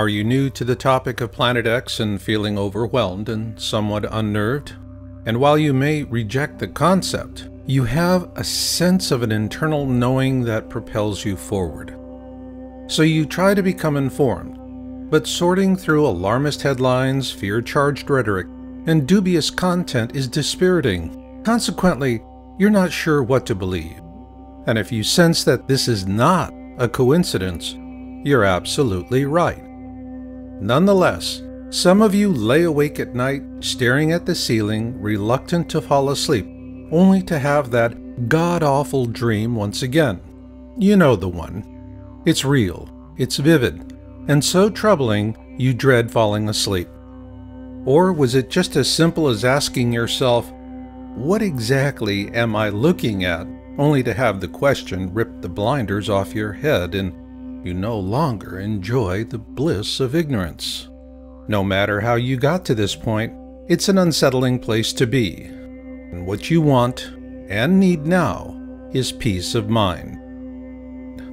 Are you new to the topic of Planet X and feeling overwhelmed and somewhat unnerved? And while you may reject the concept, you have a sense of an internal knowing that propels you forward. So you try to become informed, but sorting through alarmist headlines, fear charged rhetoric, and dubious content is dispiriting. Consequently, you're not sure what to believe. And if you sense that this is not a coincidence, you're absolutely right. Nonetheless, some of you lay awake at night, staring at the ceiling, reluctant to fall asleep, only to have that god awful dream once again. You know the one. It's real, it's vivid, and so troubling you dread falling asleep. Or was it just as simple as asking yourself, What exactly am I looking at? only to have the question rip the blinders off your head and you no longer enjoy the bliss of ignorance. No matter how you got to this point, it's an unsettling place to be. And what you want and need now is peace of mind.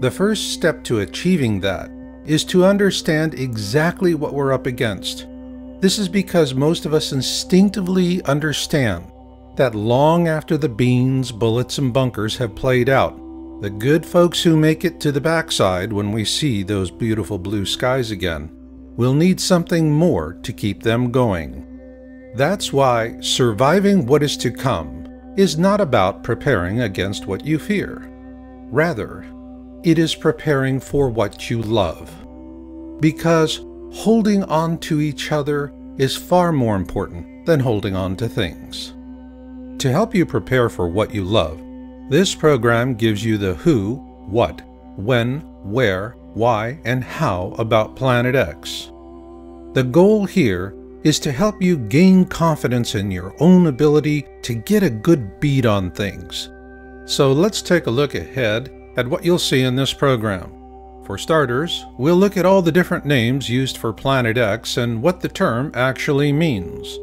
The first step to achieving that is to understand exactly what we're up against. This is because most of us instinctively understand that long after the beans, bullets, and bunkers have played out, the good folks who make it to the backside when we see those beautiful blue skies again will need something more to keep them going. That's why surviving what is to come is not about preparing against what you fear. Rather, it is preparing for what you love. Because holding on to each other is far more important than holding on to things. To help you prepare for what you love, this program gives you the who, what, when, where, why, and how about Planet X. The goal here is to help you gain confidence in your own ability to get a good beat on things. So let's take a look ahead at what you'll see in this program. For starters, we'll look at all the different names used for Planet X and what the term actually means.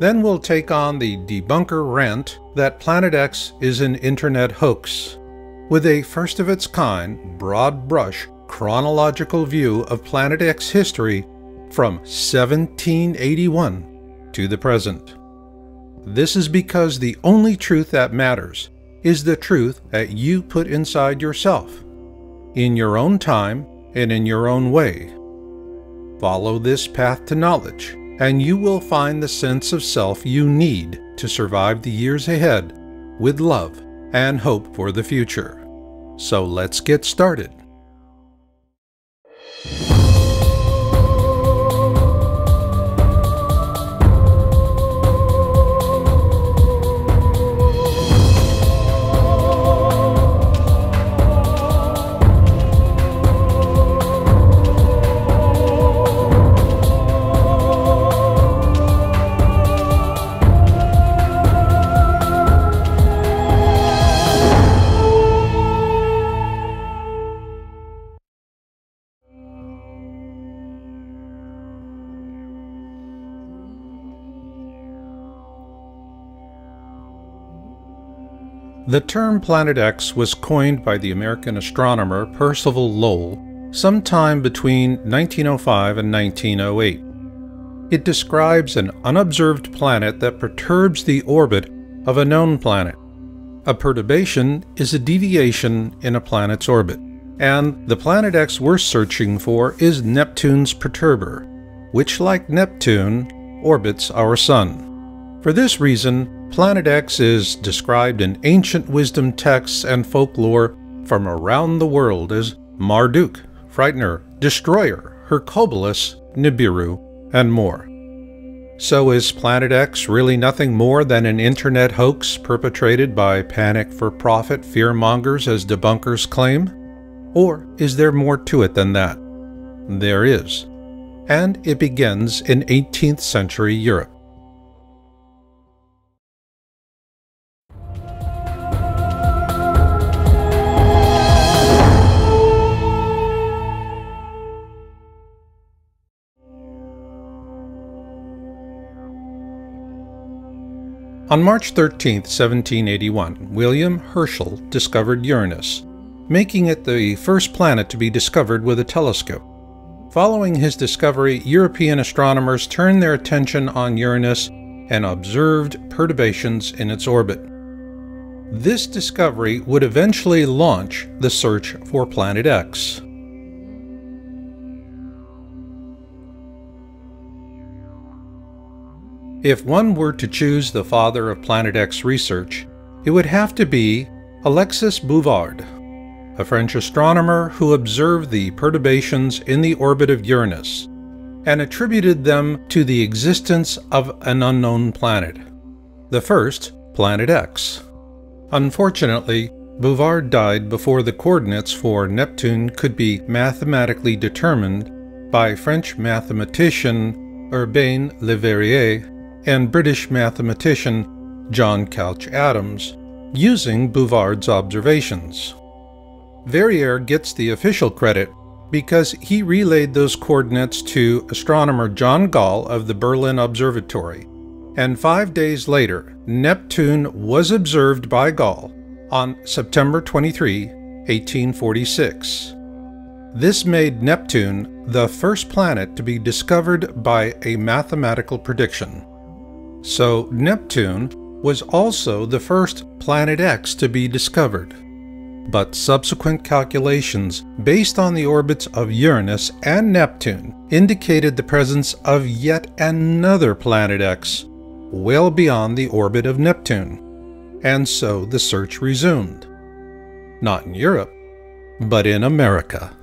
Then we'll take on the debunker rant that Planet X is an internet hoax, with a first of its kind, broad brush, chronological view of Planet X history from 1781 to the present. This is because the only truth that matters is the truth that you put inside yourself, in your own time and in your own way. Follow this path to knowledge and you will find the sense of self you need to survive the years ahead with love and hope for the future. So let's get started. The term Planet X was coined by the American astronomer Percival Lowell sometime between 1905 and 1908. It describes an unobserved planet that perturbs the orbit of a known planet. A perturbation is a deviation in a planet's orbit, and the planet X we're searching for is Neptune's perturber, which, like Neptune, orbits our Sun. For this reason, Planet X is described in ancient wisdom texts and folklore from around the world as Marduk, Frightener, Destroyer, Hercolubus, Nibiru, and more. So is Planet X really nothing more than an internet hoax perpetrated by panic for profit fearmongers as debunkers claim? Or is there more to it than that? There is. And it begins in 18th century Europe. On March 13, 1781, William Herschel discovered Uranus, making it the first planet to be discovered with a telescope. Following his discovery, European astronomers turned their attention on Uranus and observed perturbations in its orbit. This discovery would eventually launch the search for Planet X. If one were to choose the father of Planet X research, it would have to be Alexis Bouvard, a French astronomer who observed the perturbations in the orbit of Uranus and attributed them to the existence of an unknown planet. The first, Planet X. Unfortunately, Bouvard died before the coordinates for Neptune could be mathematically determined by French mathematician Urbain Le Verrier and British mathematician John Couch Adams, using Bouvard's observations. Verrier gets the official credit because he relayed those coordinates to astronomer John Galle of the Berlin Observatory, and five days later, Neptune was observed by Galle on September 23, 1846. This made Neptune the first planet to be discovered by a mathematical prediction. So, Neptune was also the first Planet X to be discovered but subsequent calculations based on the orbits of Uranus and Neptune indicated the presence of yet another planet X well beyond the orbit of Neptune, and so the search resumed. Not in Europe, but in America.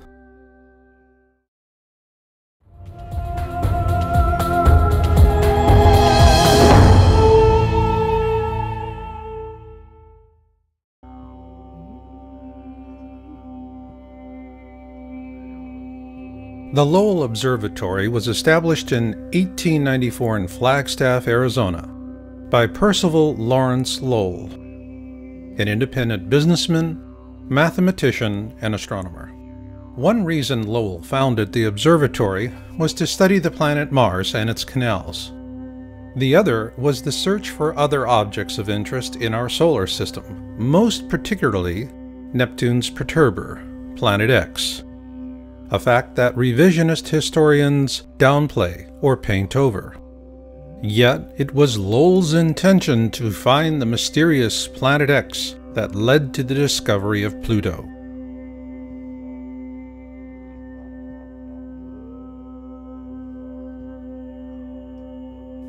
The Lowell Observatory was established in 1894 in Flagstaff, Arizona, by Percival Lawrence Lowell, an independent businessman, mathematician, and astronomer. One reason Lowell founded the observatory was to study the planet Mars and its canals. The other was the search for other objects of interest in our solar system, most particularly Neptune's perturber, Planet X a fact that revisionist historians downplay or paint over. Yet it was Lowell's intention to find the mysterious Planet X that led to the discovery of Pluto.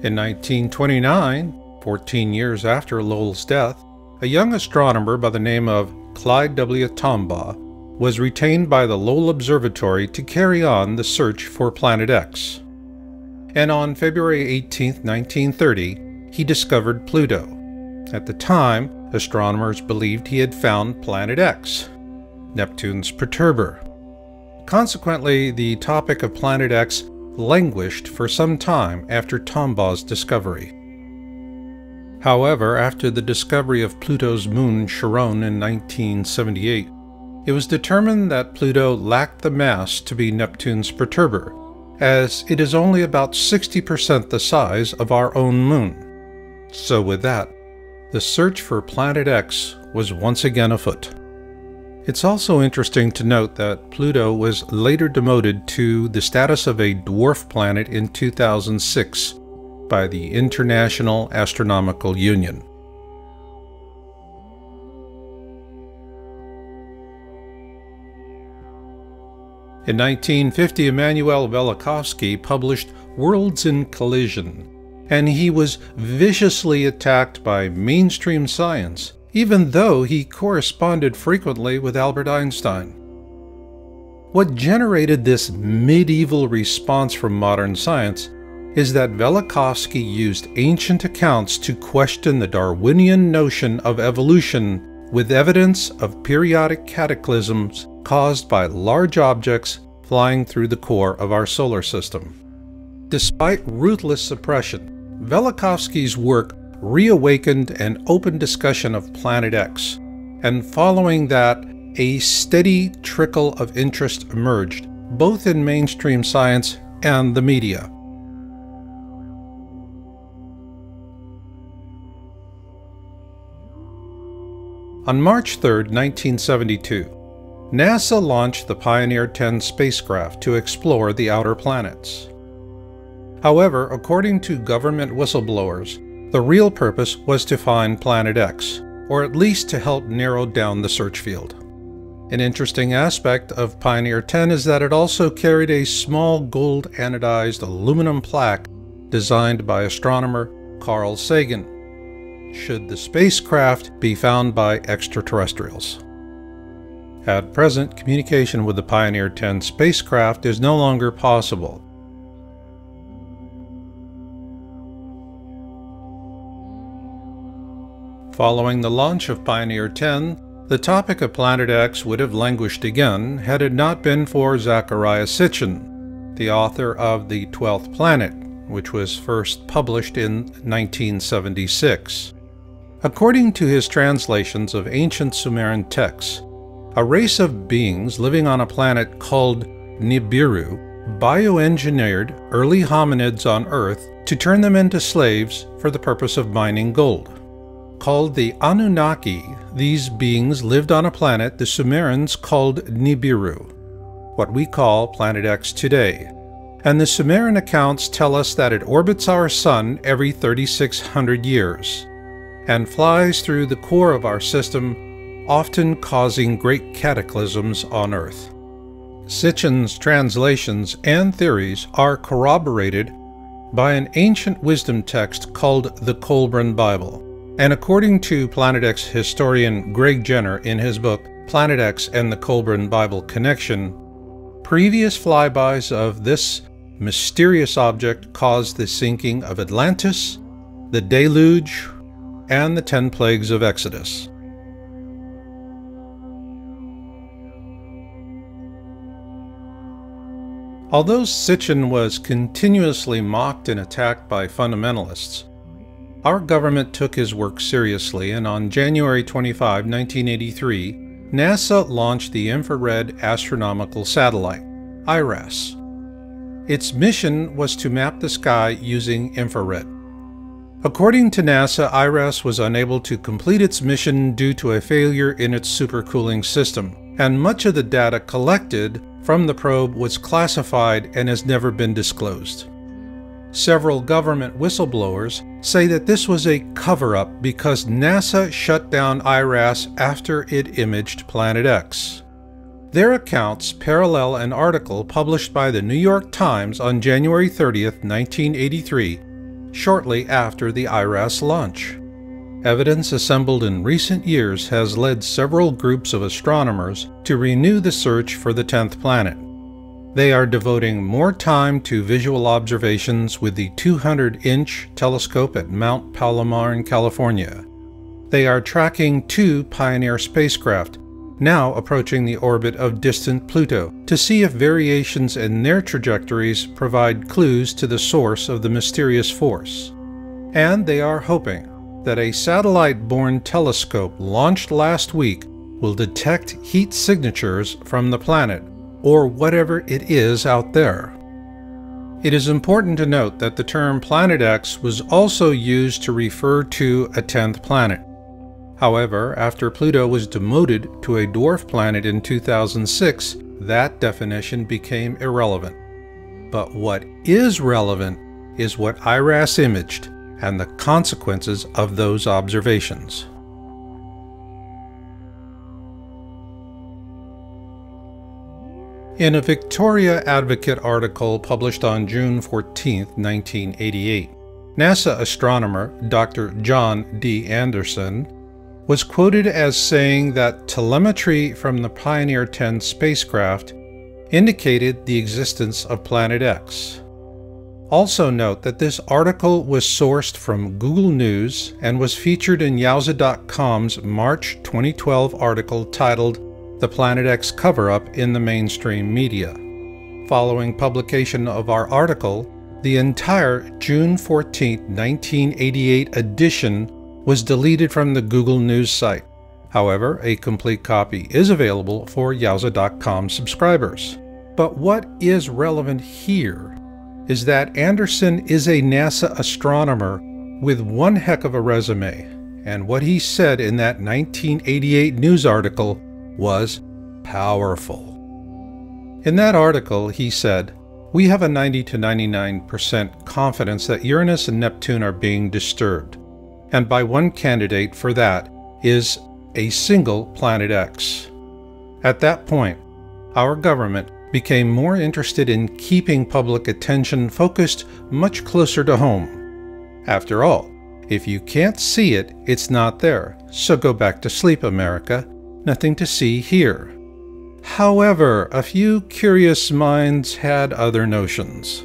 In 1929, 14 years after Lowell's death, a young astronomer by the name of Clyde W. Tombaugh was retained by the Lowell Observatory to carry on the search for Planet X. And on February 18, 1930, he discovered Pluto. At the time, astronomers believed he had found Planet X, Neptune's perturber. Consequently, the topic of Planet X languished for some time after Tombaugh's discovery. However, after the discovery of Pluto's moon Charon in 1978, it was determined that Pluto lacked the mass to be Neptune's perturber, as it is only about 60% the size of our own moon. So with that, the search for Planet X was once again afoot. It's also interesting to note that Pluto was later demoted to the status of a dwarf planet in 2006 by the International Astronomical Union. In 1950, Immanuel Velikovsky published Worlds in Collision, and he was viciously attacked by mainstream science, even though he corresponded frequently with Albert Einstein. What generated this medieval response from modern science is that Velikovsky used ancient accounts to question the Darwinian notion of evolution with evidence of periodic cataclysms caused by large objects flying through the core of our solar system. Despite ruthless suppression, Velikovsky's work reawakened an open discussion of Planet X, and following that, a steady trickle of interest emerged, both in mainstream science and the media. On March 3, 1972, NASA launched the Pioneer 10 spacecraft to explore the outer planets. However, according to government whistleblowers, the real purpose was to find Planet X, or at least to help narrow down the search field. An interesting aspect of Pioneer 10 is that it also carried a small gold anodized aluminum plaque designed by astronomer Carl Sagan, should the spacecraft be found by extraterrestrials. At present, communication with the Pioneer 10 spacecraft is no longer possible. Following the launch of Pioneer 10, the topic of Planet X would have languished again had it not been for Zecharia Sitchin, the author of The Twelfth Planet, which was first published in 1976. According to his translations of ancient Sumerian texts, a race of beings living on a planet called Nibiru bioengineered early hominids on Earth to turn them into slaves for the purpose of mining gold. Called the Anunnaki, these beings lived on a planet the Sumerians called Nibiru, what we call Planet X today, and the Sumerian accounts tell us that it orbits our Sun every 3,600 years and flies through the core of our system, often causing great cataclysms on Earth. Sitchin's translations and theories are corroborated by an ancient wisdom text called the Kolbrin Bible. And according to Planet X historian Greg Jenner in his book Planet X and the Kolbrin Bible Connection, previous flybys of this mysterious object caused the sinking of Atlantis, the deluge, and the ten plagues of Exodus. Although Sitchin was continuously mocked and attacked by fundamentalists, our government took his work seriously, and on January 25, 1983, NASA launched the Infrared Astronomical Satellite, IRAS. Its mission was to map the sky using infrared. According to NASA, IRAS was unable to complete its mission due to a failure in its supercooling system, and much of the data collected from the probe was classified and has never been disclosed. Several government whistleblowers say that this was a cover up because NASA shut down IRAS after it imaged Planet X. Their accounts parallel an article published by the New York Times on January 30, 1983, shortly after the IRAS launch. Evidence assembled in recent years has led several groups of astronomers to renew the search for the 10th planet. They are devoting more time to visual observations with the 200 inch telescope at Mount Palomar in California. They are tracking two Pioneer spacecraft, now approaching the orbit of distant Pluto, to see if variations in their trajectories provide clues to the source of the mysterious force. And they are hoping that a satellite borne telescope launched last week will detect heat signatures from the planet or whatever it is out there. It is important to note that the term Planet X was also used to refer to a 10th planet. However, after Pluto was demoted to a dwarf planet in 2006, that definition became irrelevant. But what is relevant is what IRAS imaged and the consequences of those observations. In a Victoria Advocate article published on June 14, 1988, NASA astronomer Dr. John D. Anderson was quoted as saying that telemetry from the Pioneer 10 spacecraft indicated the existence of Planet X. Also note that this article was sourced from Google News and was featured in YOWUSA.com's March 2012 article titled the Planet X cover up in the mainstream media. Following publication of our article, the entire June 14, 1988 edition was deleted from the Google News site. However, a complete copy is available for YOWUSA.com subscribers. But what is relevant here is that Anderson is a NASA astronomer with one heck of a resume, and what he said in that 1988 news article was powerful. In that article, he said, We have a 90 to 99% confidence that Uranus and Neptune are being disturbed, and by one candidate for that is a single Planet X. At that point, our government became more interested in keeping public attention focused much closer to home. After all, if you can't see it, it's not there, so go back to sleep, America. Nothing to see here. However, a few curious minds had other notions.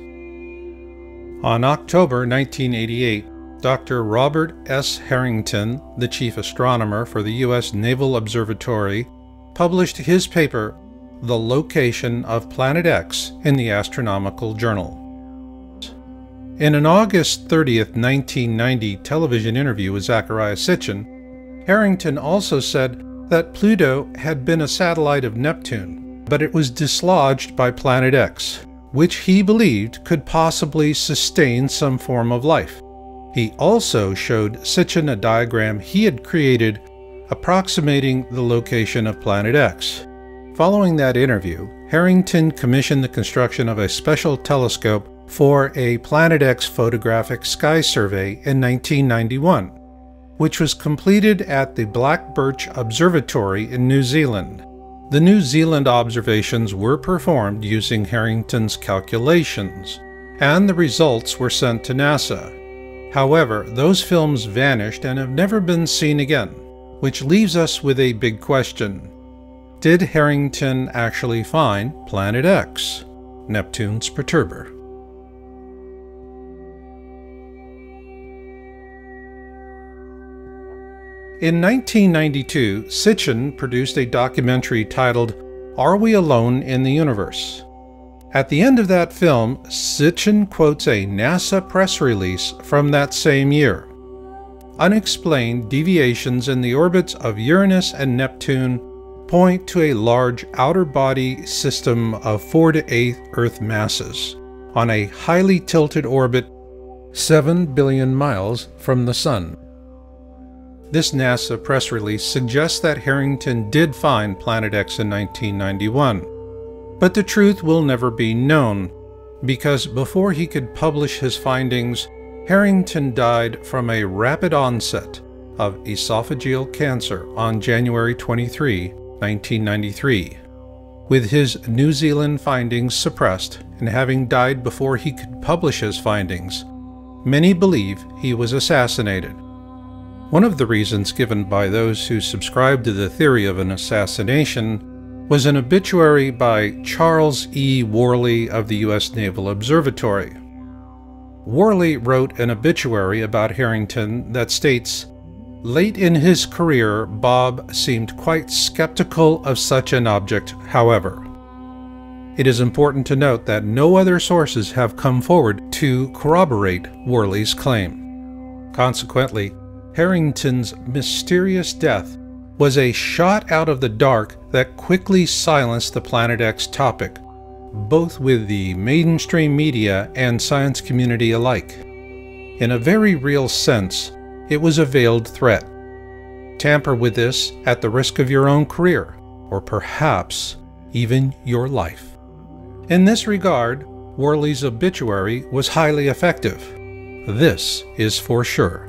On October 1988, Dr. Robert S. Harrington, the chief astronomer for the U.S. Naval Observatory, published his paper, The Location of Planet X, in the Astronomical Journal. In an August 30, 1990 television interview with Zecharia Sitchin, Harrington also said that Pluto had been a satellite of Neptune, but it was dislodged by Planet X, which he believed could possibly sustain some form of life. He also showed Sitchin a diagram he had created approximating the location of Planet X. Following that interview, Harrington commissioned the construction of a special telescope for a Planet X photographic sky survey in 1991 which was completed at the Black Birch Observatory in New Zealand. The New Zealand observations were performed using Harrington's calculations, and the results were sent to NASA. However, those films vanished and have never been seen again, which leaves us with a big question. Did Harrington actually find Planet X, Neptune's perturber? In 1992, Sitchin produced a documentary titled Are We Alone in the Universe? At the end of that film, Sitchin quotes a NASA press release from that same year. Unexplained deviations in the orbits of Uranus and Neptune point to a large outer body system of 4 to 8 Earth masses on a highly tilted orbit 7 billion miles from the Sun. This NASA press release suggests that Harrington did find Planet X in 1991. But the truth will never be known, because before he could publish his findings, Harrington died from a rapid onset of esophageal cancer on January 23, 1993. With his New Zealand findings suppressed and having died before he could publish his findings, many believe he was assassinated. One of the reasons given by those who subscribe to the theory of an assassination was an obituary by Charles E. Worley of the U.S. Naval Observatory. Worley wrote an obituary about Harrington that states, Late in his career, Bob seemed quite skeptical of such an object, however. It is important to note that no other sources have come forward to corroborate Worley's claim. Consequently, Harrington's mysterious death was a shot out of the dark that quickly silenced the Planet X topic, both with the mainstream media and science community alike. In a very real sense, it was a veiled threat. Tamper with this at the risk of your own career, or perhaps even your life. In this regard, Worley's obituary was highly effective. This is for sure.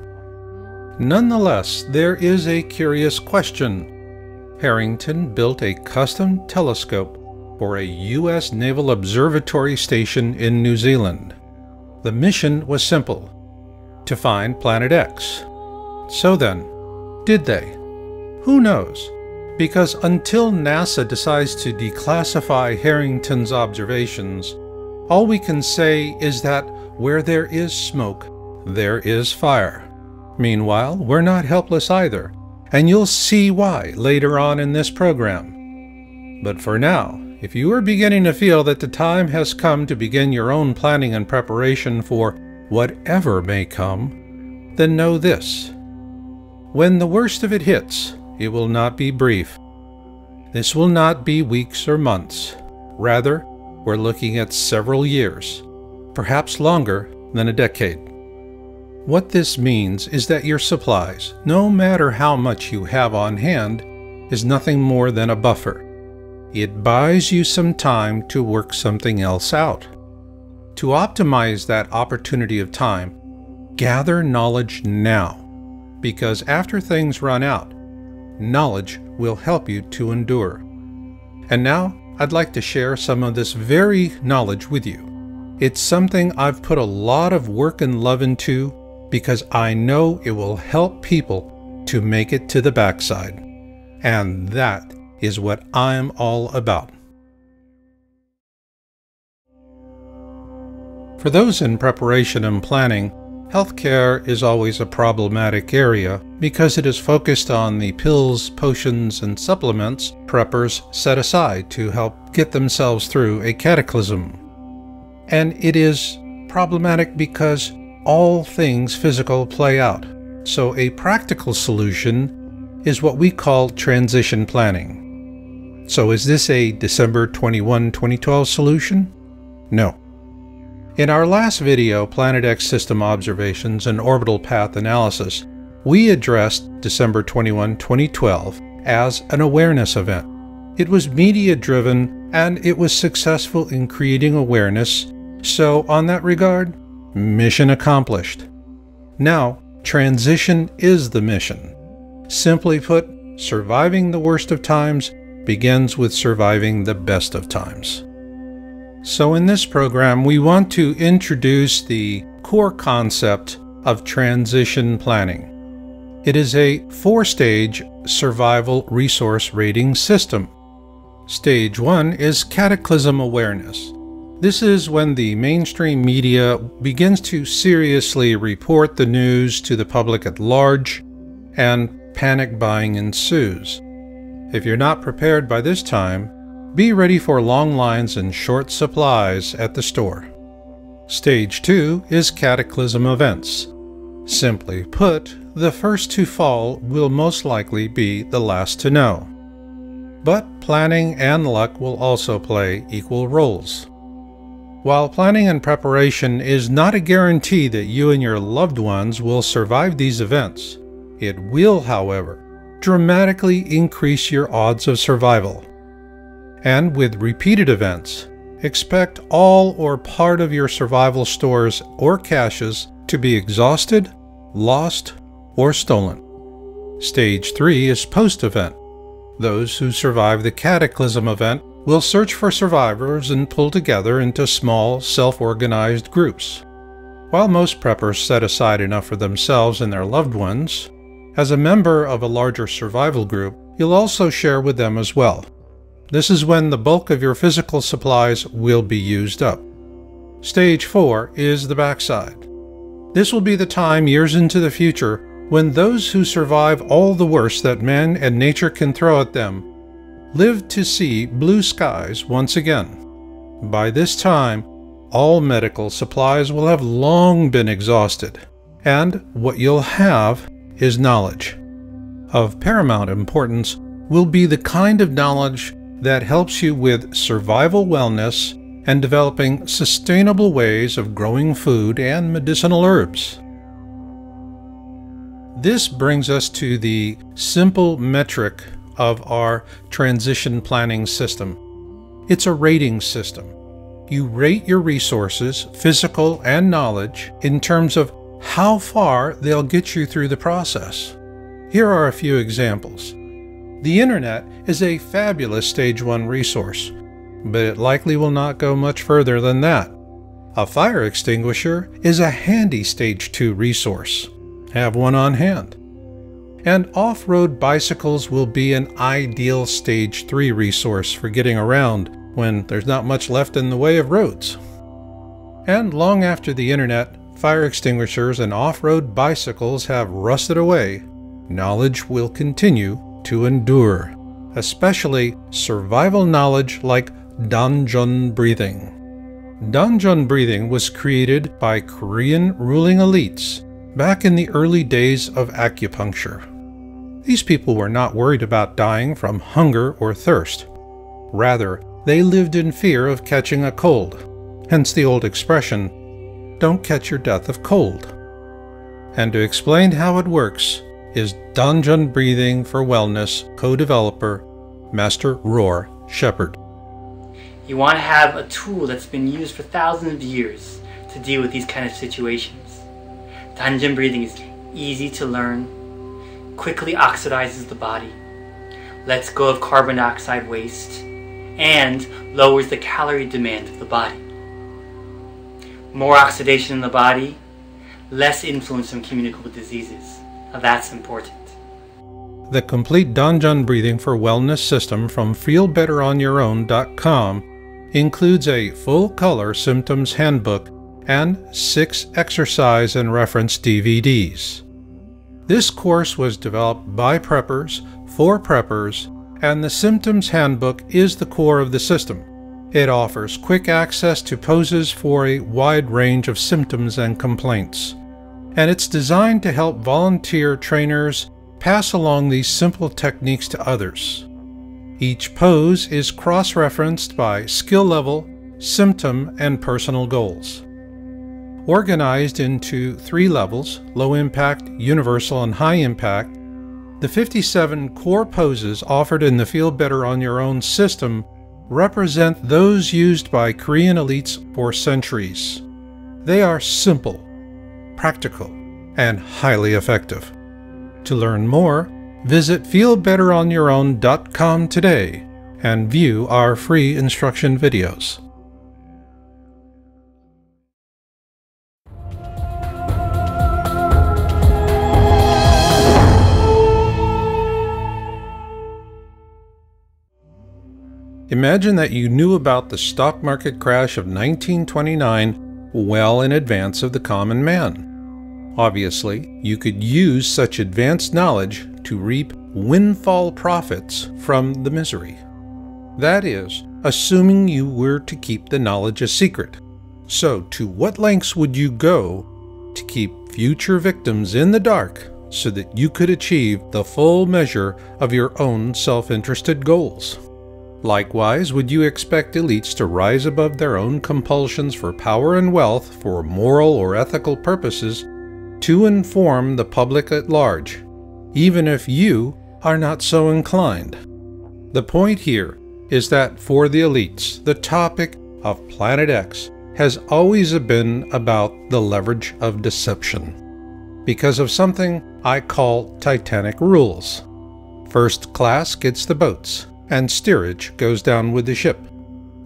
Nonetheless, there is a curious question. Harrington built a custom telescope for a U.S. Naval Observatory station in New Zealand. The mission was simple to find Planet X. So then, did they? Who knows? Because until NASA decides to declassify Harrington's observations, all we can say is that where there is smoke, there is fire. Meanwhile, we're not helpless either, and you'll see why later on in this program. But for now, if you are beginning to feel that the time has come to begin your own planning and preparation for whatever may come, then know this. When the worst of it hits, it will not be brief. This will not be weeks or months. Rather, we're looking at several years, perhaps longer than a decade. What this means is that your supplies, no matter how much you have on hand, is nothing more than a buffer. it buys you some time to work something else out. To optimize that opportunity of time, gather knowledge now, because after things run out, knowledge will help you to endure. And now, I'd like to share some of this very knowledge with you. It's something I've put a lot of work and love into because I know it will help people to make it to the backside. And that is what I'm all about. For those in preparation and planning, healthcare is always a problematic area because it is focused on the pills, potions, and supplements preppers set aside to help get themselves through a cataclysm. And it is problematic because all things physical play out. So a practical solution is what we call transition planning. So is this a December 21, 2012 solution? No. In our last video, Planet X System Observations and Orbital Path Analysis, we addressed December 21, 2012 as an awareness event. It was media driven and it was successful in creating awareness, so on that regard, Mission accomplished. Now, transition is the mission. Simply put, surviving the worst of times begins with surviving the best of times. So in this program, we want to introduce the core concept of transition planning. It is a four-stage survival resource rating system. Stage 1 is cataclysm awareness. This is when the mainstream media begins to seriously report the news to the public at large, and panic buying ensues. If you're not prepared by this time, be ready for long lines and short supplies at the store. Stage 2 is Cataclysm events. Simply put, the first to fall will most likely be the last to know. But planning and luck will also play equal roles. While planning and preparation is not a guarantee that you and your loved ones will survive these events, it will, however, dramatically increase your odds of survival. And with repeated events, expect all or part of your survival stores or caches to be exhausted, lost, or stolen. Stage 3 is post event. Those who survive the cataclysm event will search for survivors and pull together into small, self-organized groups. While most preppers set aside enough for themselves and their loved ones, as a member of a larger survival group, you'll also share with them as well. This is when the bulk of your physical supplies will be used up. Stage 4 is the backside. This will be the time years into the future when those who survive all the worst that man and nature can throw at them lived to see blue skies once again. By this time, all medical supplies will have long been exhausted, and what you'll have is knowledge. Of paramount importance will be the kind of knowledge that helps you with survival wellness and developing sustainable ways of growing food and medicinal herbs. This brings us to the simple metric of our transition planning system. It's a rating system. You rate your resources, physical and knowledge, in terms of how far they'll get you through the process. Here are a few examples. The Internet is a fabulous Stage 1 resource, but it likely will not go much further than that. A fire extinguisher is a handy Stage 2 resource. Have one on hand and off-road bicycles will be an ideal Stage 3 resource for getting around when there's not much left in the way of roads. And long after the internet, fire extinguishers and off-road bicycles have rusted away, knowledge will continue to endure, especially survival knowledge like Danjon breathing. Danjon breathing was created by Korean ruling elites back in the early days of acupuncture. These people were not worried about dying from hunger or thirst. Rather, they lived in fear of catching a cold, hence the old expression, don't catch your death of cold. And to explain how it works is Dungeon Breathing for Wellness co-developer Master Roar Shepard. You want to have a tool that's been used for thousands of years to deal with these kind of situations. Dungeon breathing is easy to learn, quickly oxidizes the body, lets go of carbon dioxide waste, and lowers the calorie demand of the body. More oxidation in the body, less influence on communicable diseases. Now that's important. The complete Danjun breathing for wellness system from feelbetteronYourOwn.com includes a full color symptoms handbook and six exercise and reference DVDs. This course was developed by preppers for preppers, and the symptoms handbook is the core of the system. It offers quick access to poses for a wide range of symptoms and complaints, and it's designed to help volunteer trainers pass along these simple techniques to others. Each pose is cross referenced by skill level, symptom, and personal goals. Organized into three levels low impact, universal, and high impact the 57 core poses offered in the Feel Better on Your Own system represent those used by Korean elites for centuries. They are simple, practical, and highly effective. To learn more, visit feelbetteronYourOwn.com today and view our free instruction videos. Imagine that you knew about the stock market crash of 1929 well in advance of the common man. Obviously, you could use such advanced knowledge to reap windfall profits from the misery. That is, assuming you were to keep the knowledge a secret. So, to what lengths would you go to keep future victims in the dark so that you could achieve the full measure of your own self interested goals? Likewise, would you expect elites to rise above their own compulsions for power and wealth for moral or ethical purposes to inform the public at large, even if you are not so inclined? The point here is that for the elites, the topic of Planet X has always been about the leverage of deception. Because of something I call Titanic rules. First class gets the boats, and steerage goes down with the ship.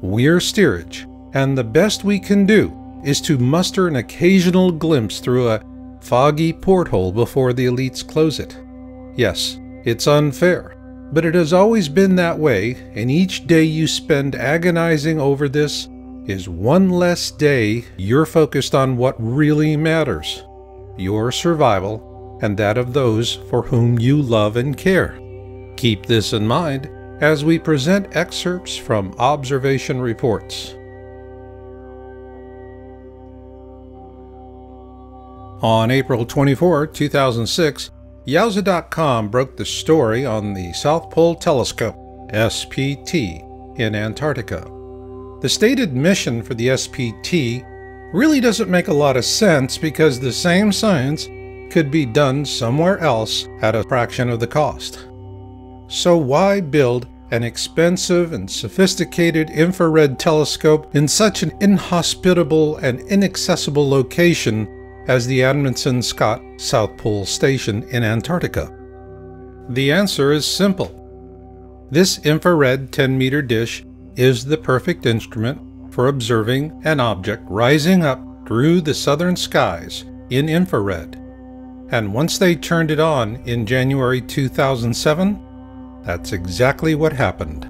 We're steerage, and the best we can do is to muster an occasional glimpse through a foggy porthole before the elites close it. Yes, it's unfair, but it has always been that way, and each day you spend agonizing over this is one less day you're focused on what really matters your survival and that of those for whom you love and care. Keep this in mind as we present excerpts from observation reports. On April 24, 2006, YOWUSA.com broke the story on the South Pole Telescope, SPT, in Antarctica. The stated mission for the SPT really doesn't make a lot of sense because the same science could be done somewhere else at a fraction of the cost. So why build an expensive and sophisticated infrared telescope in such an inhospitable and inaccessible location as the Amundsen Scott South Pole Station in Antarctica? The answer is simple. This infrared 10 meter dish is the perfect instrument for observing an object rising up through the southern skies in infrared. And once they turned it on in January 2007, that's exactly what happened.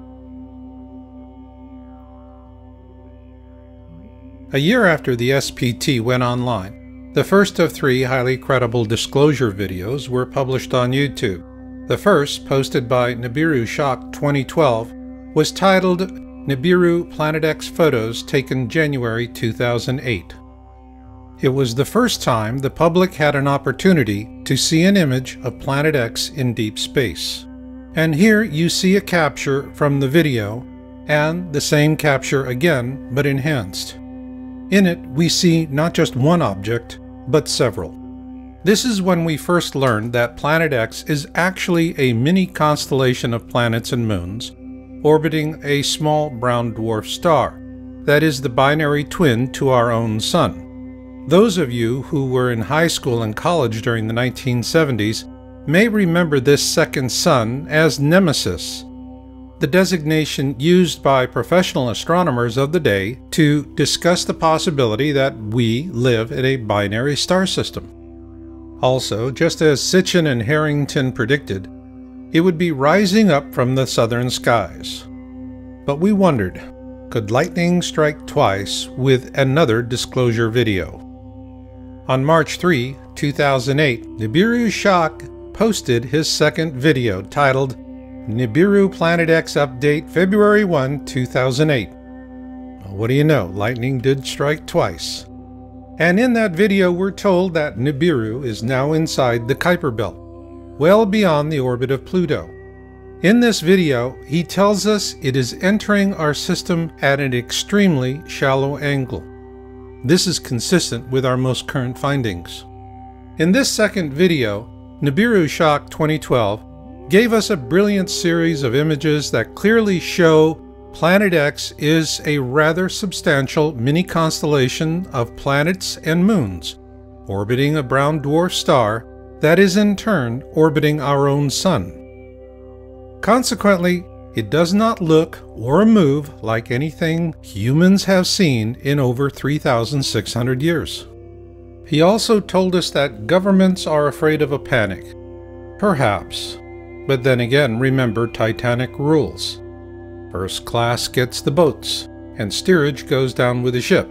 A year after the SPT went online, the first of three highly credible disclosure videos were published on YouTube. The first, posted by Nibiru Shock 2012, was titled Nibiru Planet X Photos Taken January 2008. It was the first time the public had an opportunity to see an image of Planet X in deep space. And here you see a capture from the video, and the same capture again, but enhanced. In it, we see not just one object, but several. This is when we first learned that Planet X is actually a mini constellation of planets and moons, orbiting a small brown dwarf star, that is the binary twin to our own Sun. Those of you who were in high school and college during the 1970s may remember this second sun as Nemesis, the designation used by professional astronomers of the day to discuss the possibility that we live in a binary star system. Also, just as Sitchin and Harrington predicted, it would be rising up from the southern skies. But we wondered, could lightning strike twice with another disclosure video? On March 3, 2008, Nibiru Shock posted his second video titled Nibiru Planet X Update February 1, 2008. What do you know, lightning did strike twice. And in that video, we're told that Nibiru is now inside the Kuiper Belt, well beyond the orbit of Pluto. In this video, he tells us it is entering our system at an extremely shallow angle. This is consistent with our most current findings. In this second video, Nibiru Shock 2012 gave us a brilliant series of images that clearly show Planet X is a rather substantial mini constellation of planets and moons, orbiting a brown dwarf star that is in turn orbiting our own Sun. Consequently, it does not look or move like anything humans have seen in over 3,600 years. He also told us that governments are afraid of a panic. Perhaps. But then again, remember Titanic rules. First class gets the boats, and steerage goes down with the ship.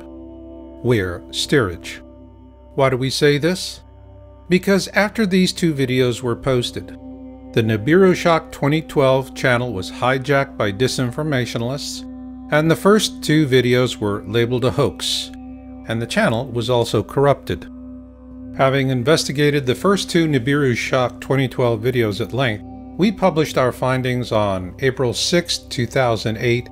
We're steerage. Why do we say this? Because after these two videos were posted, the Nibiru Shock 2012 channel was hijacked by disinformationalists, and the first two videos were labeled a hoax, and the channel was also corrupted. Having investigated the first two Nibiru Shock 2012 videos at length, we published our findings on April 6, 2008,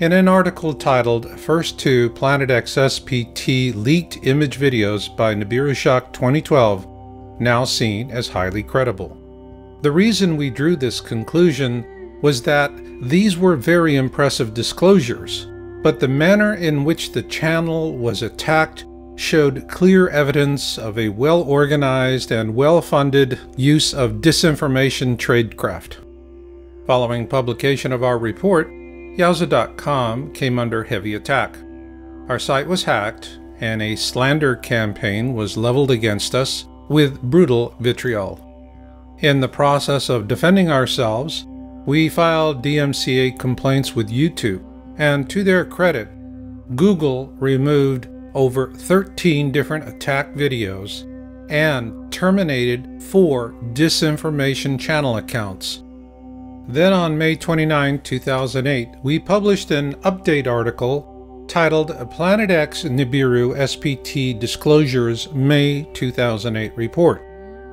in an article titled First Two Planet X SPT Leaked Image Videos by Nibiru Shock 2012, now seen as highly credible. The reason we drew this conclusion was that these were very impressive disclosures, but the manner in which the channel was attacked showed clear evidence of a well organized and well funded use of disinformation tradecraft. Following publication of our report, YOWUSA.com came under heavy attack. Our site was hacked, and a slander campaign was leveled against us with brutal vitriol. In the process of defending ourselves, we filed DMCA complaints with YouTube, and to their credit, Google removed over 13 different attack videos and terminated four disinformation channel accounts. Then on May 29, 2008, we published an update article titled Planet X Nibiru SPT Disclosures May 2008 Report.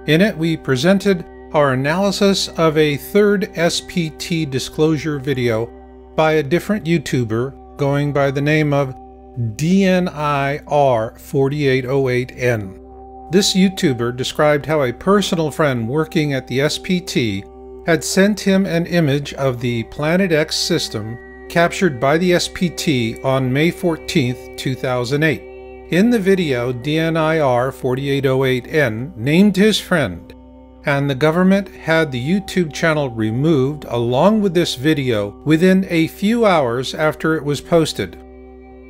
In it, we presented our analysis of a third SPT disclosure video by a different YouTuber going by the name of DNIR4808N. This YouTuber described how a personal friend working at the SPT had sent him an image of the Planet X system captured by the SPT on May 14, 2008. In the video, DNIR 4808N named his friend, and the government had the YouTube channel removed along with this video within a few hours after it was posted.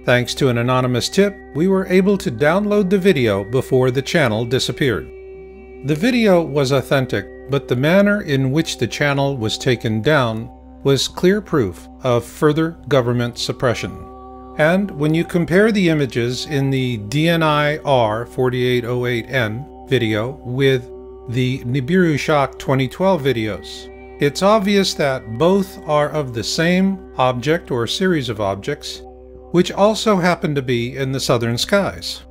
Thanks to an anonymous tip, we were able to download the video before the channel disappeared. The video was authentic, but the manner in which the channel was taken down was clear proof of further government suppression. And when you compare the images in the DNI R4808N video with the Nibiru Shock 2012 videos, it's obvious that both are of the same object or series of objects which also happen to be in the southern skies.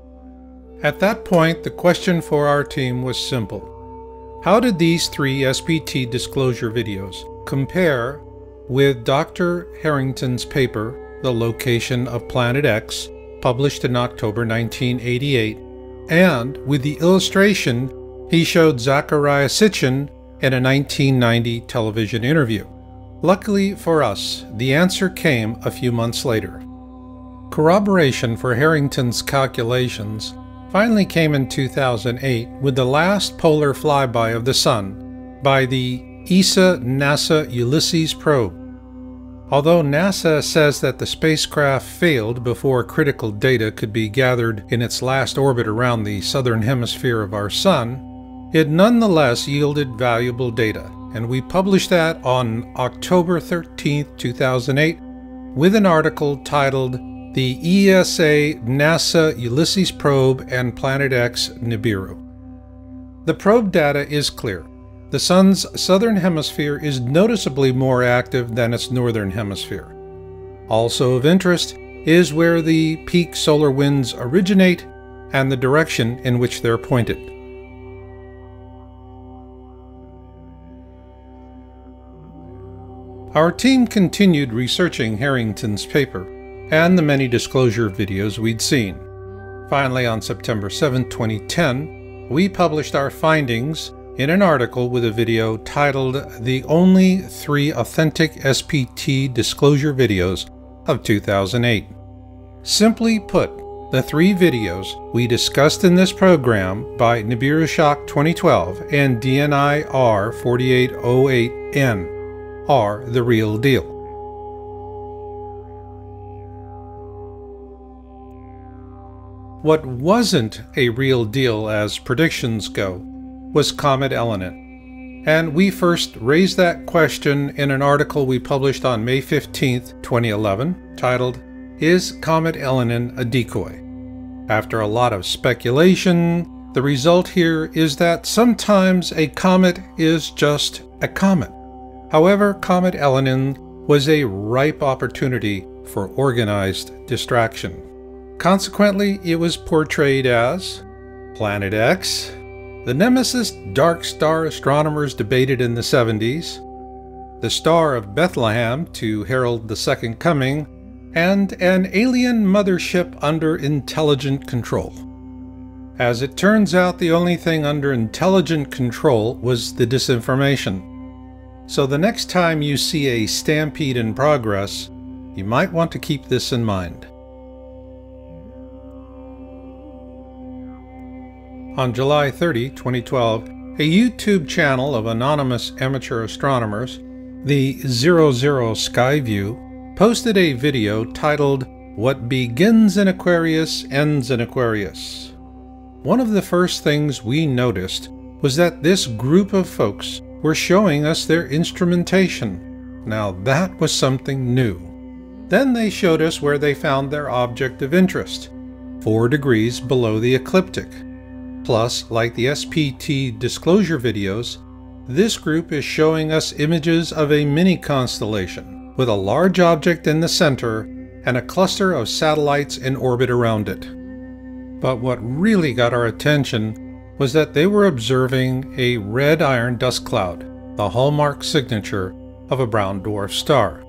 At that point, the question for our team was simple. How did these three SPT disclosure videos compare with Dr. Harrington's paper, The Location of Planet X, published in October 1988, and with the illustration he showed Zecharia Sitchin in a 1990 television interview? Luckily for us, the answer came a few months later. Corroboration for Harrington's calculations finally came in 2008 with the last polar flyby of the Sun by the ESA NASA Ulysses probe. Although NASA says that the spacecraft failed before critical data could be gathered in its last orbit around the southern hemisphere of our Sun, it nonetheless yielded valuable data, and we published that on October 13, 2008, with an article titled The ESA NASA Ulysses Probe and Planet X Nibiru. The probe data is clear. The Sun's southern hemisphere is noticeably more active than its northern hemisphere. Also of interest is where the peak solar winds originate and the direction in which they're pointed. Our team continued researching Harrington's paper and the many disclosure videos we'd seen. Finally, on September 7, 2010, we published our findings in an article with a video titled The Only Three Authentic SPT Disclosure Videos of 2008. Simply put, the three videos we discussed in this program by Nibiru Shock 2012 and DNI R4808N are the real deal. What wasn't a real deal as predictions go was Comet Elenin. And we first raised that question in an article we published on May 15, 2011, titled, Is Comet Elenin a Decoy? After a lot of speculation, the result here is that sometimes a comet is just a comet. However, Comet Elenin was a ripe opportunity for organized distraction. Consequently, it was portrayed as Planet X, the nemesis dark star astronomers debated in the 70s, the Star of Bethlehem to herald the Second Coming, and an alien mothership under intelligent control. As it turns out, the only thing under intelligent control was the disinformation. So the next time you see a stampede in progress, you might want to keep this in mind. On July 30, 2012, a YouTube channel of anonymous amateur astronomers, the 00 Skyview, posted a video titled What Begins in Aquarius Ends in Aquarius. One of the first things we noticed was that this group of folks were showing us their instrumentation. Now that was something new. Then they showed us where they found their object of interest, four degrees below the ecliptic. Plus, like the SPT disclosure videos, this group is showing us images of a mini constellation with a large object in the center and a cluster of satellites in orbit around it. But what really got our attention was that they were observing a red iron dust cloud, the hallmark signature of a brown dwarf star.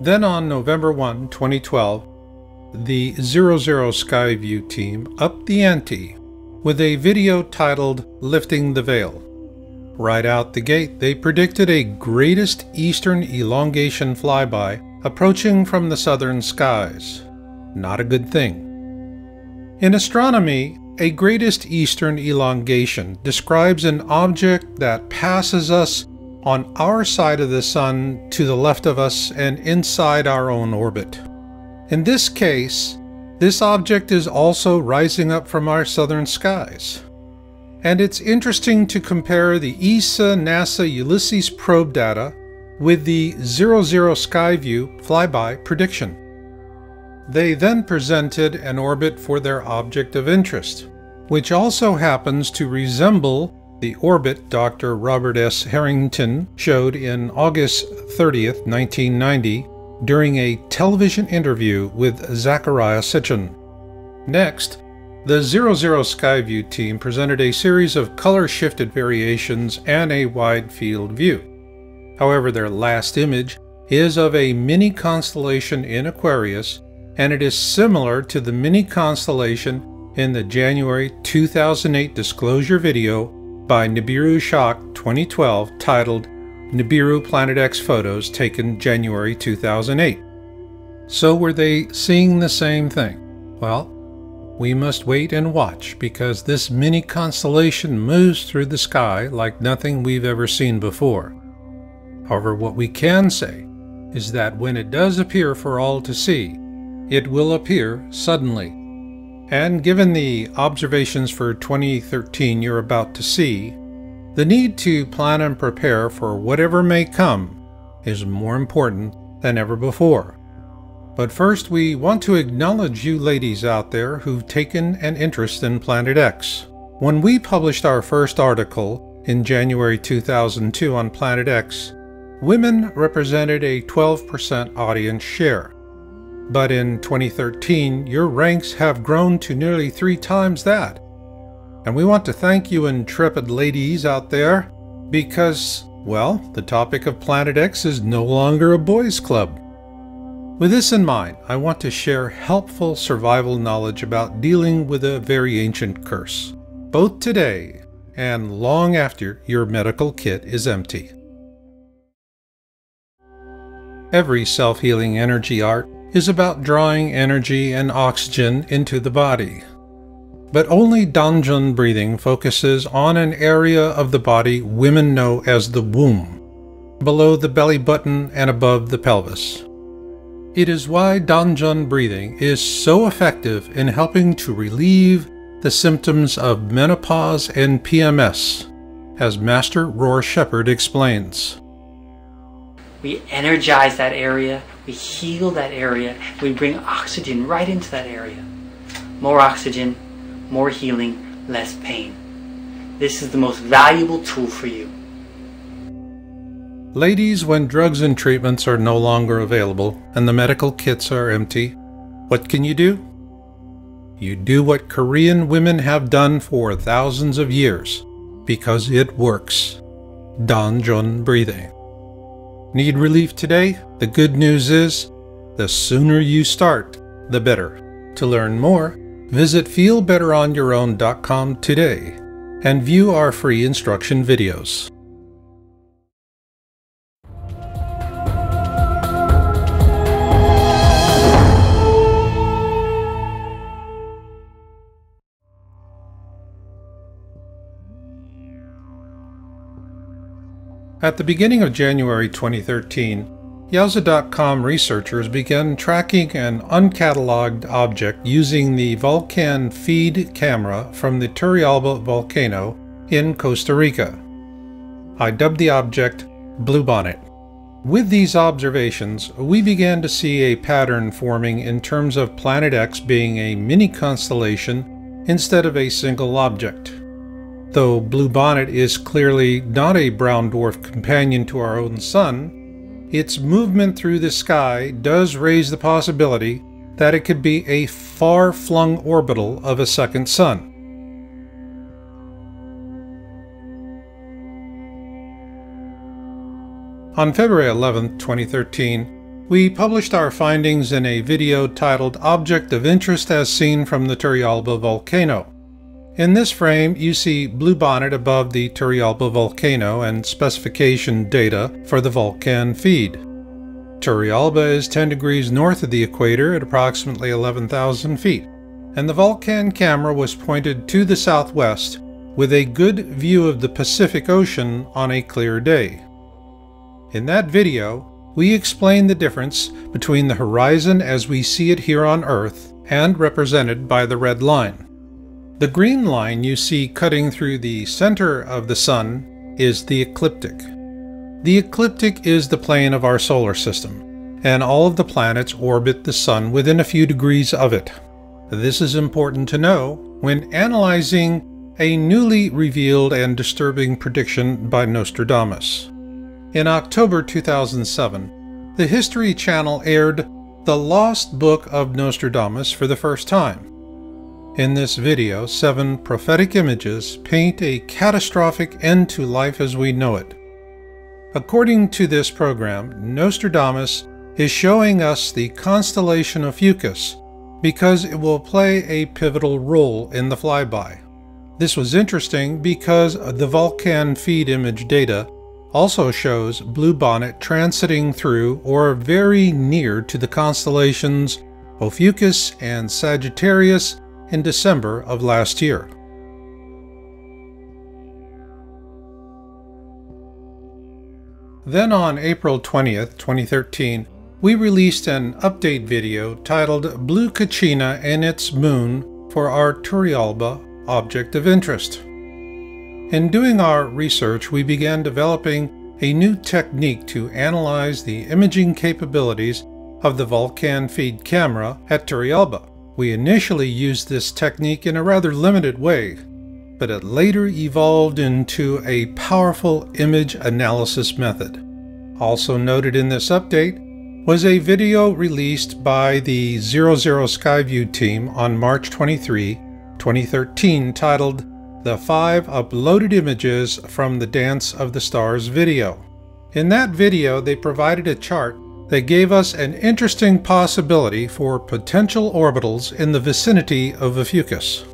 Then on November 1, 2012, the 00 Skyview team upped the ante with a video titled Lifting the Veil. Right out the gate, they predicted a greatest eastern elongation flyby approaching from the southern skies. Not a good thing. In astronomy, a greatest eastern elongation describes an object that passes us on our side of the Sun to the left of us and inside our own orbit. In this case, this object is also rising up from our southern skies. And it's interesting to compare the ESA NASA Ulysses probe data with the 00 Skyview flyby prediction. They then presented an orbit for their object of interest, which also happens to resemble the orbit Dr. Robert S. Harrington showed in August 30, 1990, during a television interview with Zecharia Sitchin. Next, the 00 Skyview team presented a series of color shifted variations and a wide field view. However, their last image is of a mini constellation in Aquarius, and it is similar to the mini constellation in the January 2008 disclosure video by Nibiru Shock 2012 titled Nibiru Planet X photos taken January 2008. So were they seeing the same thing? Well, we must wait and watch because this mini constellation moves through the sky like nothing we've ever seen before. However, what we can say is that when it does appear for all to see, it will appear suddenly. And given the observations for 2013 you're about to see, the need to plan and prepare for whatever may come is more important than ever before. But first, we want to acknowledge you ladies out there who've taken an interest in Planet X. When we published our first article in January 2002 on Planet X, women represented a 12% audience share. But in 2013, your ranks have grown to nearly three times that. And we want to thank you intrepid ladies out there because, well, the topic of Planet X is no longer a boys' club. With this in mind, I want to share helpful survival knowledge about dealing with a very ancient curse, both today and long after your medical kit is empty. Every self healing energy art is about drawing energy and oxygen into the body. But only Danjun breathing focuses on an area of the body women know as the womb, below the belly button and above the pelvis. It is why Danjun breathing is so effective in helping to relieve the symptoms of menopause and PMS, as Master Roar Shepard explains. We energize that area, we heal that area, we bring oxygen right into that area. More oxygen, more healing, less pain. This is the most valuable tool for you. Ladies, when drugs and treatments are no longer available and the medical kits are empty, what can you do? You do what Korean women have done for thousands of years because it works. Donjon breathing. Need relief today? The good news is the sooner you start, the better. To learn more, visit feelbetteronyourown.com today and view our free instruction videos. At the beginning of January 2013, YOWUSA.com researchers began tracking an uncatalogued object using the Vulcan feed camera from the Turrialba volcano in Costa Rica. I dubbed the object Bluebonnet. With these observations, we began to see a pattern forming in terms of Planet X being a mini constellation instead of a single object. Though Bluebonnet is clearly not a brown dwarf companion to our own Sun, its movement through the sky does raise the possibility that it could be a far flung orbital of a second Sun. On February 11, 2013, we published our findings in a video titled Object of Interest as Seen from the Turrialba Volcano. In this frame, you see Bluebonnet above the Turrialba volcano and specification data for the Vulcan feed. Turrialba is 10 degrees north of the equator at approximately 11,000 feet, and the Vulcan camera was pointed to the southwest with a good view of the Pacific Ocean on a clear day. In that video, we explain the difference between the horizon as we see it here on Earth and represented by the red line. The green line you see cutting through the center of the Sun is the ecliptic. The ecliptic is the plane of our solar system, and all of the planets orbit the Sun within a few degrees of it. This is important to know when analyzing a newly revealed and disturbing prediction by Nostradamus. In October 2007, the History Channel aired The Lost Book of Nostradamus for the first time. In this video, seven prophetic images paint a catastrophic end to life as we know it. According to this program, Nostradamus is showing us the constellation of Ophiuchus because it will play a pivotal role in the flyby. This was interesting because the Vulcan feed image data also shows Bluebonnet transiting through or very near to the constellations Ophiuchus and Sagittarius in December of last year. Then on April 20th, 2013, we released an update video titled Blue Kachina and its Moon for our Turrialba object of interest. In doing our research, we began developing a new technique to analyze the imaging capabilities of the Vulcan feed camera at Turrialba. We initially used this technique in a rather limited way, but it later evolved into a powerful image analysis method. Also noted in this update was a video released by the 00 Skyview team on March 23, 2013 titled The 5 Uploaded Images from the Dance of the Stars video. In that video, they provided a chart that gave us an interesting possibility for potential orbitals in the vicinity of Ophiuchus.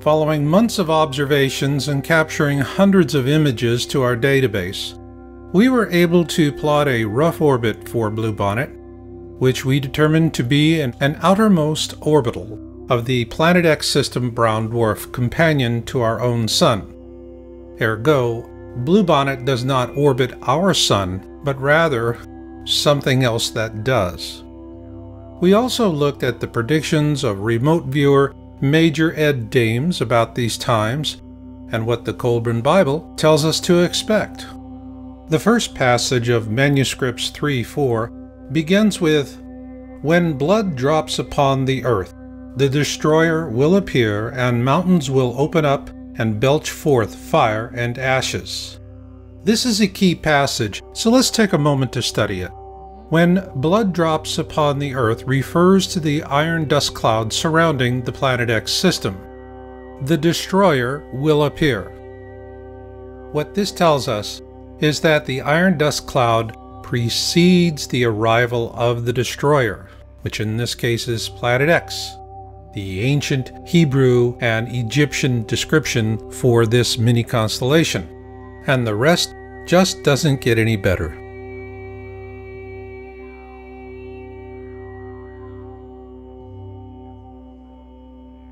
Following months of observations and capturing hundreds of images to our database, we were able to plot a rough orbit for Bluebonnet, which we determined to be an, an outermost orbital of the Planet X system brown dwarf companion to our own Sun. Ergo, Bluebonnet does not orbit our Sun, but rather something else that does. We also looked at the predictions of remote viewer Major Ed Dames about these times and what the Kolbrin Bible tells us to expect. The first passage of Manuscripts 3 4 begins with When blood drops upon the earth, the destroyer will appear, and mountains will open up and belch forth fire and ashes. This is a key passage, so let's take a moment to study it. When blood drops upon the Earth refers to the iron dust cloud surrounding the Planet X system. The destroyer will appear. What this tells us is that the iron dust cloud precedes the arrival of the destroyer, which in this case is Planet X, the ancient Hebrew and Egyptian description for this mini constellation. And the rest just doesn't get any better.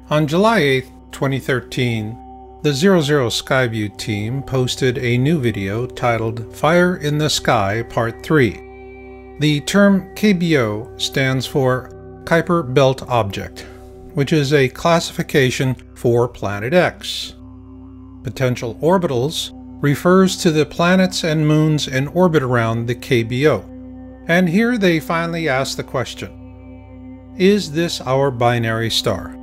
On July 8, 2013, the 00 Skyview team posted a new video titled Fire in the Sky Part 3. The term KBO stands for Kuiper Belt Object, which is a classification for Planet X. Potential orbitals refers to the planets and moons in orbit around the KBO. And here they finally ask the question Is this our binary star?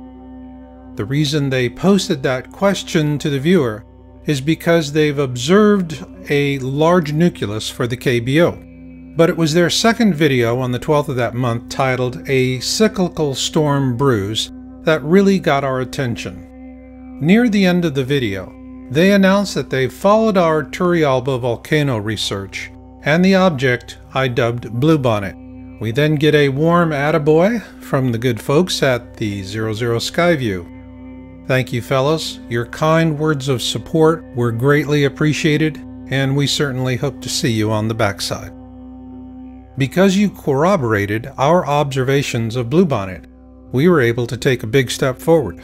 The reason they posted that question to the viewer is because they've observed a large nucleus for the KBO. But it was their second video on the 12th of that month titled A Cyclical Storm Brews that really got our attention. Near the end of the video, they announced that they've followed our Turrialba volcano research and the object I dubbed Bluebonnet. We then get a warm attaboy from the good folks at the 00 Skyview. Thank you, fellows. Your kind words of support were greatly appreciated, and we certainly hope to see you on the backside. Because you corroborated our observations of Bluebonnet, we were able to take a big step forward.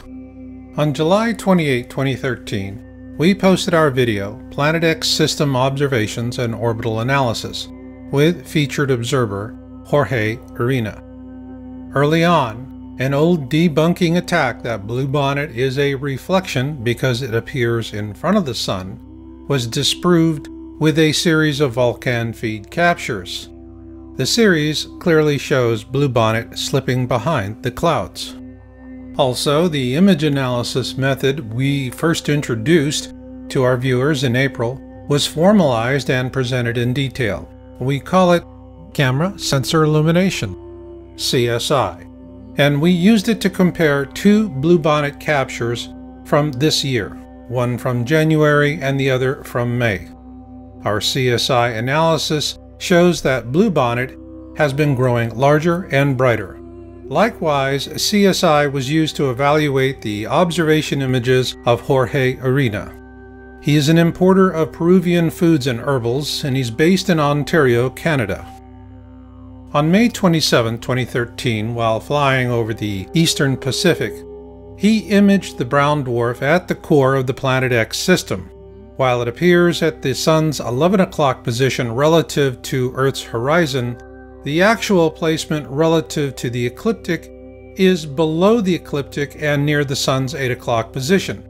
On July 28, 2013, we posted our video, Planet X System Observations and Orbital Analysis, with featured observer Jorge Arena. Early on, an old debunking attack that Bluebonnet is a reflection because it appears in front of the sun was disproved with a series of Vulcan feed captures. The series clearly shows Bluebonnet slipping behind the clouds. Also, the image analysis method we first introduced to our viewers in April was formalized and presented in detail. We call it Camera Sensor Illumination, CSI and we used it to compare two Bluebonnet captures from this year, one from January and the other from May. Our CSI analysis shows that Bluebonnet has been growing larger and brighter. Likewise, CSI was used to evaluate the observation images of Jorge Arena. He is an importer of Peruvian foods and herbals, and he's based in Ontario, Canada. On May 27, 2013, while flying over the eastern Pacific, he imaged the brown dwarf at the core of the Planet X system. While it appears at the Sun's 11 o'clock position relative to Earth's horizon, the actual placement relative to the ecliptic is below the ecliptic and near the Sun's 8 o'clock position.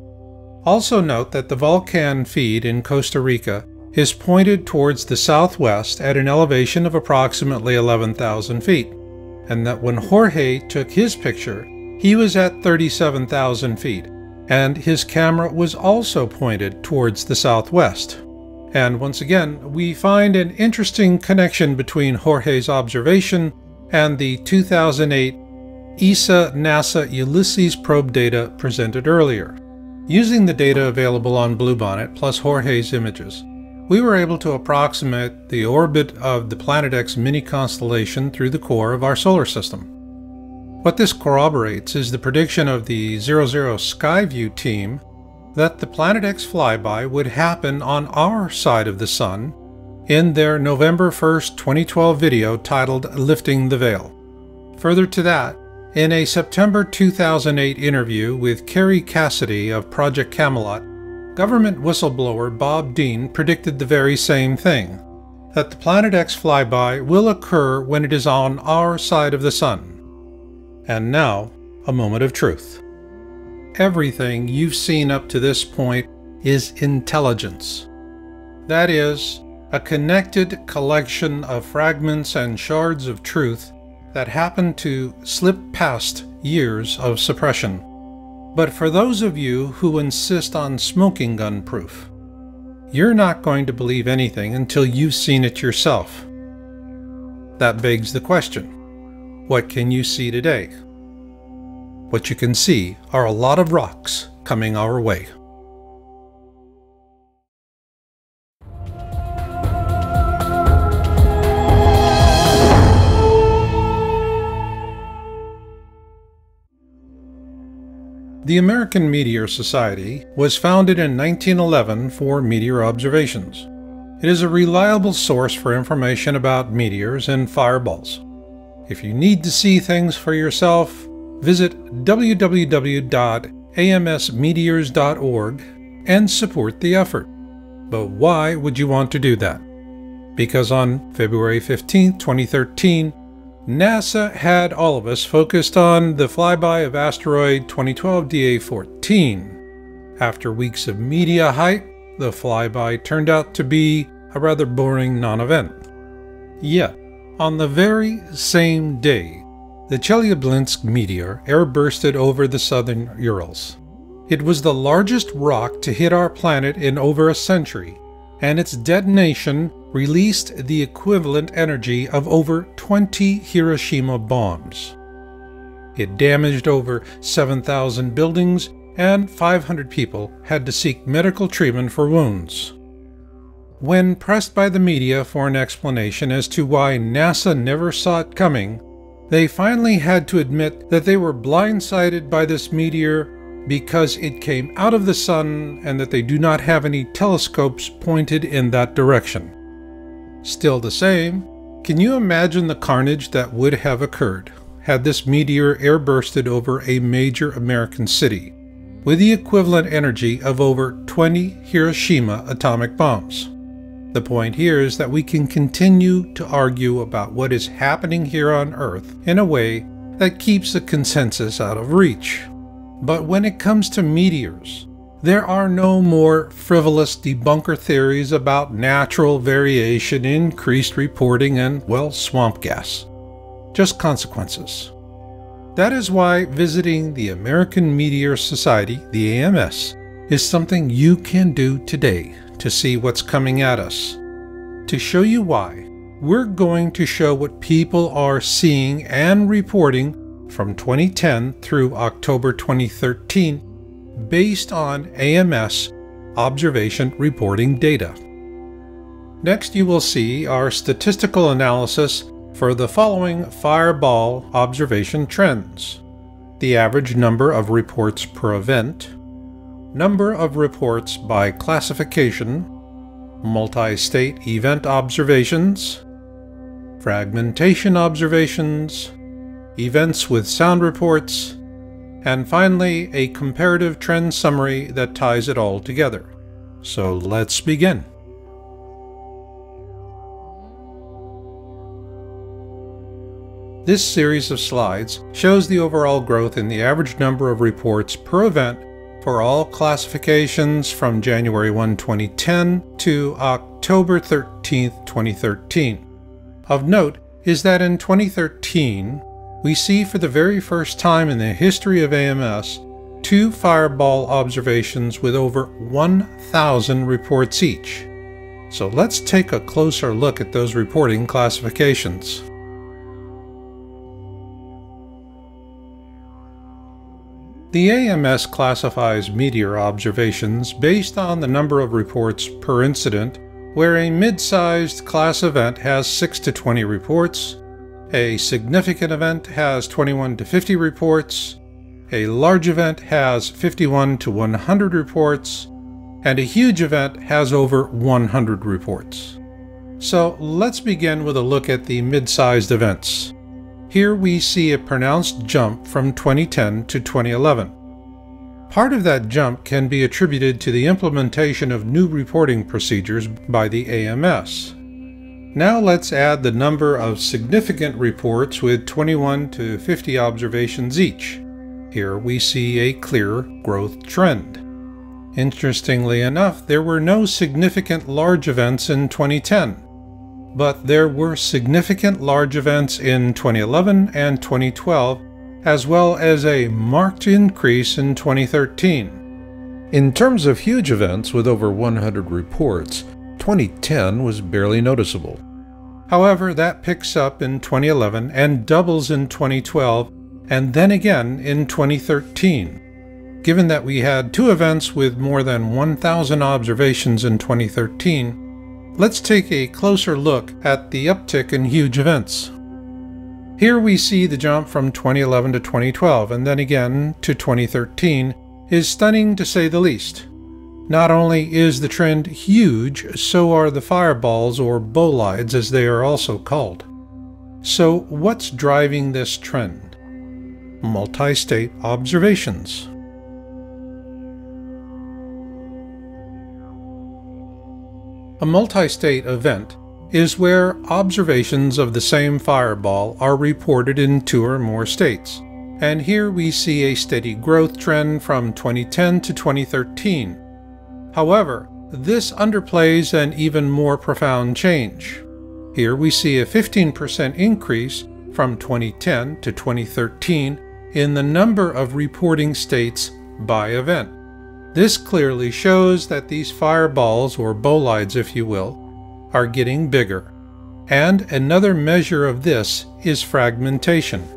Also note that the Vulcan feed in Costa Rica is pointed towards the southwest at an elevation of approximately 11,000 feet, and that when Jorge took his picture, he was at 37,000 feet, and his camera was also pointed towards the southwest. And once again, we find an interesting connection between Jorge's observation and the 2008 ESA NASA Ulysses probe data presented earlier. Using the data available on Bluebonnet plus Jorge's images, we were able to approximate the orbit of the Planet X mini constellation through the core of our solar system. What this corroborates is the prediction of the 00 Skyview team that the Planet X flyby would happen on our side of the Sun in their November 1st, 2012 video titled Lifting the Veil. Further to that, in a September 2008 interview with Kerry Cassidy of Project Camelot, Government whistleblower Bob Dean predicted the very same thing that the Planet X flyby will occur when it is on our side of the Sun. And now, a moment of truth. Everything you've seen up to this point is intelligence. That is, a connected collection of fragments and shards of truth that happen to slip past years of suppression. But for those of you who insist on smoking gun proof, you're not going to believe anything until you've seen it yourself. That begs the question what can you see today? What you can see are a lot of rocks coming our way. The American Meteor Society was founded in 1911 for meteor observations. It is a reliable source for information about meteors and fireballs. If you need to see things for yourself, visit www.amsmeteors.org and support the effort. But why would you want to do that? Because on February 15, 2013, NASA had all of us focused on the flyby of asteroid 2012 DA 14. After weeks of media hype, the flyby turned out to be a rather boring non event. Yet, on the very same day, the Chelyabinsk meteor airbursted over the southern Urals. It was the largest rock to hit our planet in over a century, and its detonation released the equivalent energy of over 20 Hiroshima bombs. It damaged over 7,000 buildings, and 500 people had to seek medical treatment for wounds. When pressed by the media for an explanation as to why NASA never saw it coming, they finally had to admit that they were blindsided by this meteor because it came out of the sun and that they do not have any telescopes pointed in that direction. Still the same, can you imagine the carnage that would have occurred had this meteor airbursted over a major American city, with the equivalent energy of over 20 Hiroshima atomic bombs? The point here is that we can continue to argue about what is happening here on Earth in a way that keeps the consensus out of reach. But when it comes to meteors, there are no more frivolous debunker theories about natural variation, increased reporting, and, well, swamp gas. Just consequences. That is why visiting the American Meteor Society, the AMS, is something you can do today to see what's coming at us. To show you why, we're going to show what people are seeing and reporting from 2010 through October 2013 based on AMS observation reporting data. Next, you will see our statistical analysis for the following fireball observation trends the average number of reports per event, number of reports by classification, multi-state event observations, fragmentation observations, events with sound reports, and finally a comparative trend summary that ties it all together. So let's begin. This series of slides shows the overall growth in the average number of reports per event for all classifications from January 1, 2010 to October 13, 2013. Of note is that in 2013, we see for the very first time in the history of AMS two fireball observations with over 1,000 reports each. So let's take a closer look at those reporting classifications. The AMS classifies meteor observations based on the number of reports per incident, where a mid-sized class event has 6 to 20 reports, a significant event has 21 to 50 reports, a large event has 51 to 100 reports, and a huge event has over 100 reports. So let's begin with a look at the mid-sized events. Here we see a pronounced jump from 2010 to 2011. Part of that jump can be attributed to the implementation of new reporting procedures by the AMS. Now let's add the number of significant reports with 21 to 50 observations each. Here we see a clear growth trend. Interestingly enough, there were no significant large events in 2010 but there were significant large events in 2011 and 2012, as well as a marked increase in 2013. In terms of huge events with over 100 reports, 2010 was barely noticeable. However, that picks up in 2011 and doubles in 2012, and then again in 2013. Given that we had two events with more than 1,000 observations in 2013, Let's take a closer look at the uptick in huge events. Here we see the jump from 2011 to 2012 and then again to 2013 is stunning to say the least. Not only is the trend huge, so are the fireballs or bolides as they are also called. So what's driving this trend? Multi-state observations. A multi-state event is where observations of the same fireball are reported in two or more states. And here we see a steady growth trend from 2010 to 2013. However, this underplays an even more profound change. Here we see a 15% increase from 2010 to 2013 in the number of reporting states by event. This clearly shows that these fireballs, or bolides if you will, are getting bigger. And another measure of this is fragmentation.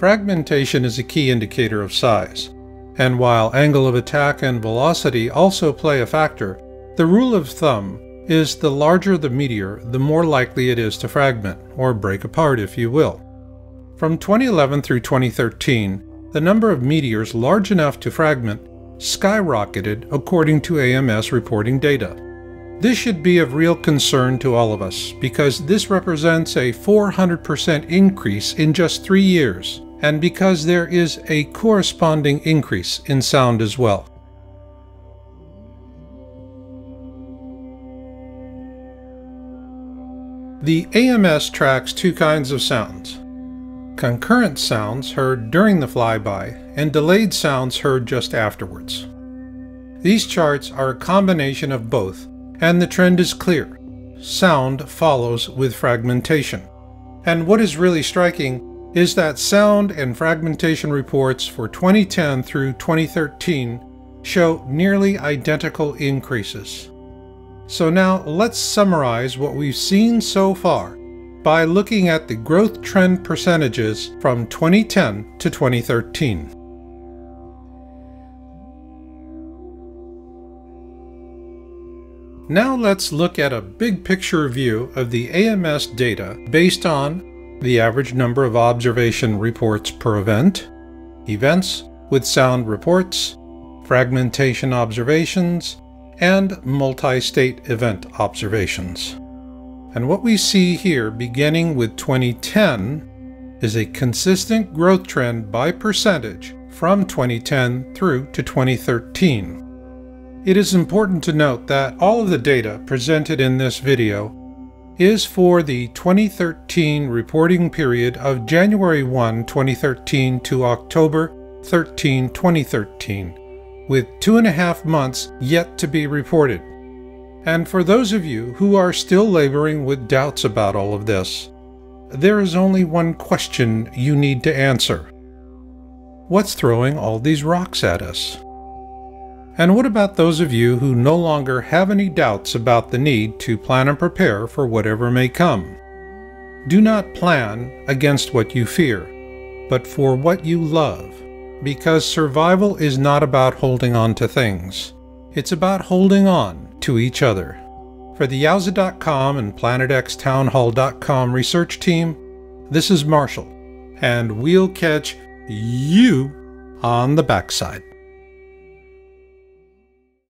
Fragmentation is a key indicator of size, and while angle of attack and velocity also play a factor, the rule of thumb is the larger the meteor, the more likely it is to fragment, or break apart if you will. From 2011 through 2013, the number of meteors large enough to fragment skyrocketed according to AMS reporting data. This should be of real concern to all of us because this represents a 400% increase in just three years, and because there is a corresponding increase in sound as well. The AMS tracks two kinds of sounds concurrent sounds heard during the flyby, and delayed sounds heard just afterwards. These charts are a combination of both, and the trend is clear. Sound follows with fragmentation. And what is really striking is that sound and fragmentation reports for 2010 through 2013 show nearly identical increases. So now let's summarize what we've seen so far by looking at the growth trend percentages from 2010 to 2013. Now let's look at a big picture view of the AMS data based on the average number of observation reports per event, events with sound reports, fragmentation observations, and multi-state event observations. And what we see here, beginning with 2010, is a consistent growth trend by percentage from 2010 through to 2013. It is important to note that all of the data presented in this video is for the 2013 reporting period of January 1, 2013 to October 13, 2013, with two and a half months yet to be reported. And for those of you who are still laboring with doubts about all of this, there is only one question you need to answer. What's throwing all these rocks at us? And what about those of you who no longer have any doubts about the need to plan and prepare for whatever may come? Do not plan against what you fear, but for what you love, because survival is not about holding on to things. It's about holding on to each other. For the YOWUSA.com and PlanetXTownHall.com research team, this is Marshall, and we'll catch you on the backside.